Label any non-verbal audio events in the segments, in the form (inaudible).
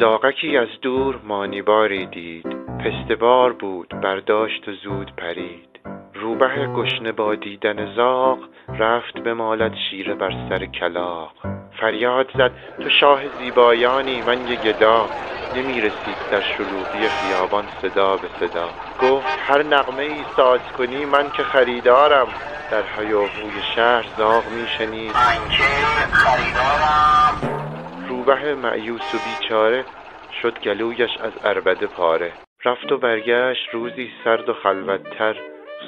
زاغکی از دور مانیباری دید. پستبار بود برداشت و زود پرید. روبه گشنه با دیدن زاغ رفت به مالت شیره بر سر کلاغ. فریاد زد تو شاه زیبایانی من یه گدا نمی رسید در شلوغی خیابان صدا به صدا. گفت هر نغمه ای ساز کنی من که خریدارم. در هیاهوی شهر زاغ می شنید روبه معیوس و بیچاره شد گلویش از اربده پاره. رفت و برگشت روزی سرد و خلوتتر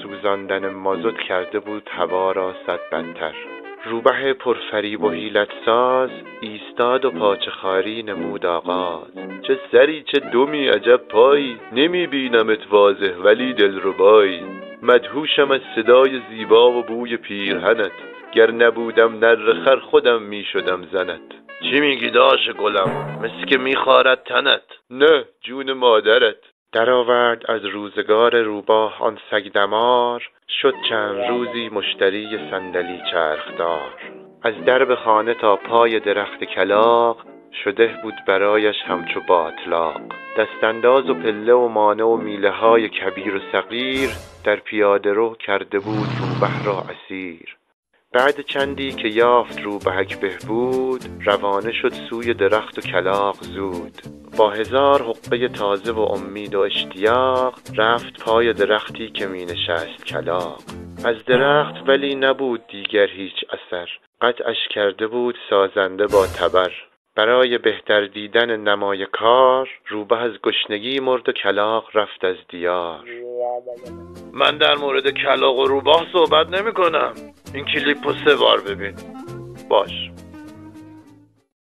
سوزاندن مازوت کرده بود هوا را صد بدتر. روبه پرفریب و حیلت ساز ایستاد و پاچه خاری نمود آغاز. چه سری چه دمی عجب پایی نمی بینمت واضح ولی دلربایی مدهوشم از صدای زیبا و بوی پیرهنت گر نبودم نر خر خودم می شدم زنت. چی میگی داش گلم؟ مثل که میخارد تنت. نه جون مادرت. درآورد از روزگار روباه آن سگ دمار. شد چند روزی مشتری صندلی چرخدار. از درب خانه تا پای درخت کلاغ شده بود برایش همچو باطلاق. دستانداز و پله و مانع و میله های کبیر و صغیر در پیاده رو کرده بود روبه را اسیر. بعد چندی که یافت روبهک بهبود روانه شد سوی درخت و کلاغ زود. با هزار حقه تازه و امید و اشتیاق رفت پای درختی که می نشست کلاغ. از درخت ولی نبود دیگر هیچ اثر. قطعش کرده بود سازنده با تبر. برای بهتر دیدن نمای کار روبه از گشنگی مرد و کلاغ رفت از دیار. (laughs) من در مورد کلاغ و روباه صحبت نمی کنم. این کلیپ رو سه بار ببین. باش.